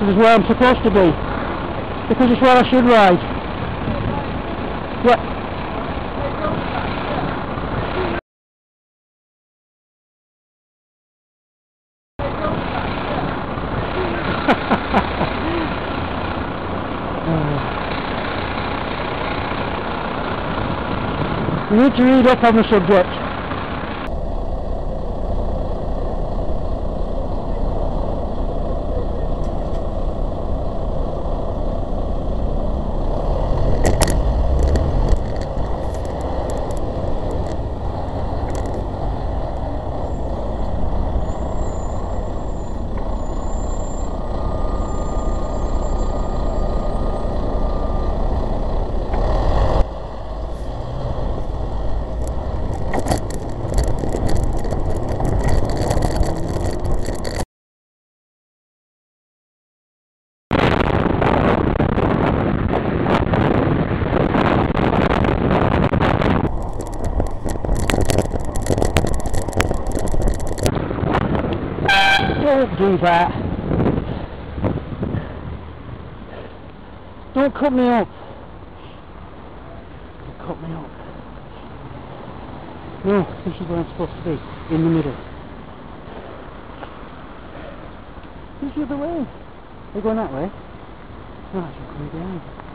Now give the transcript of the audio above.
This is where I'm supposed to be. Because it's where I should ride. What? You need to read up on the subject. Don't do that. Don't cut me up. Don't cut me up. No, this is where I'm supposed to be. In the middle. Who's the other way? They're going that way? No, you're coming down.